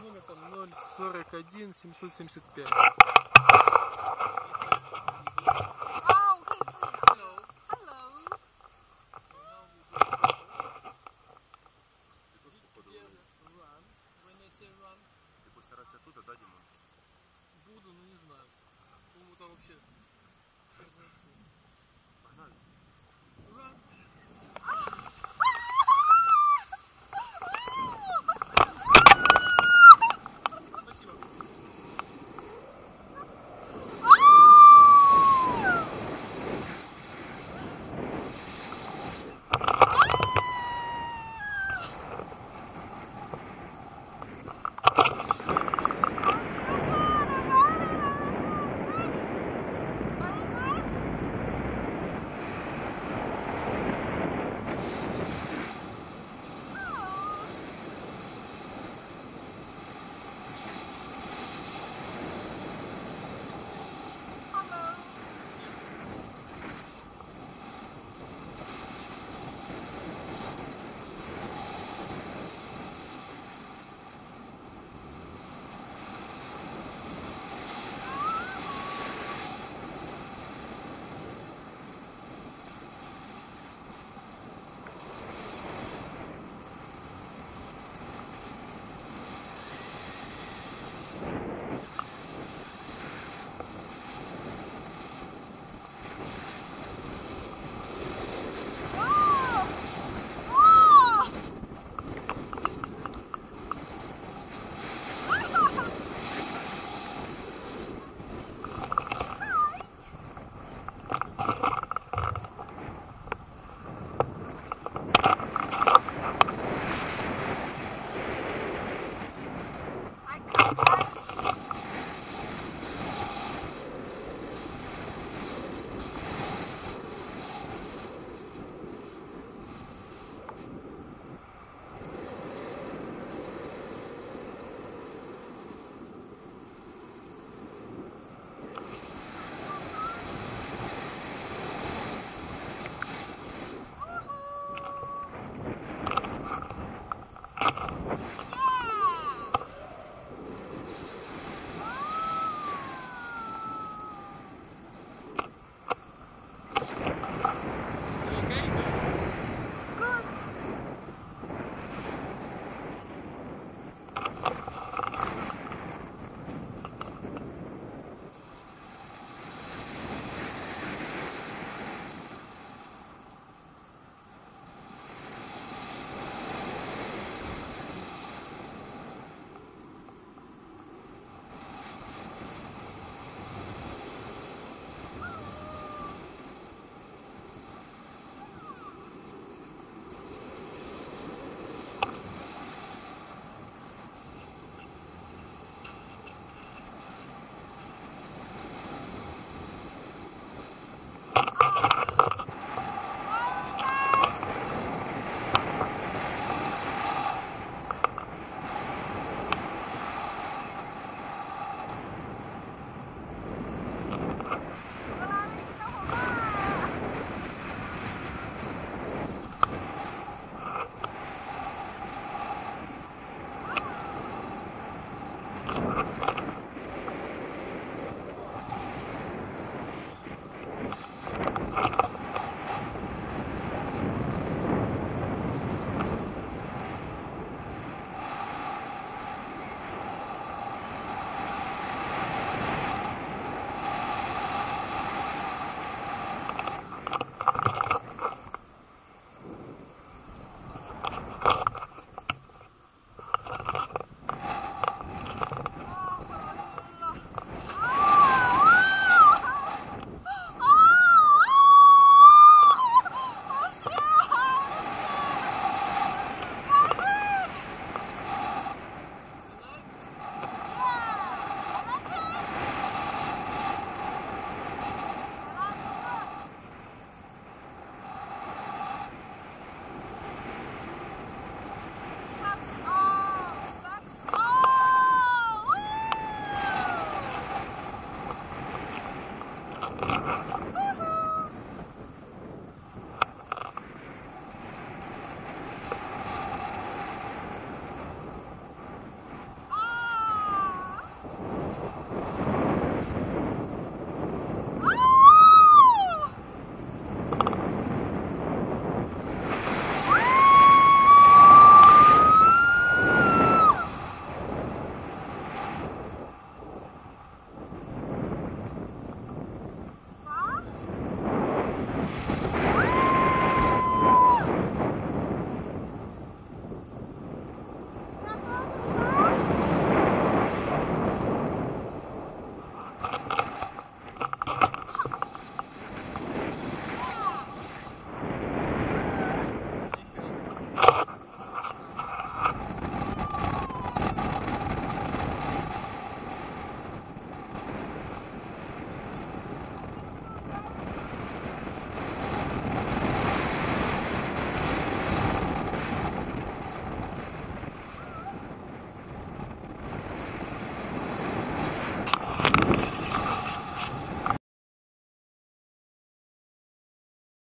номер там 041 775.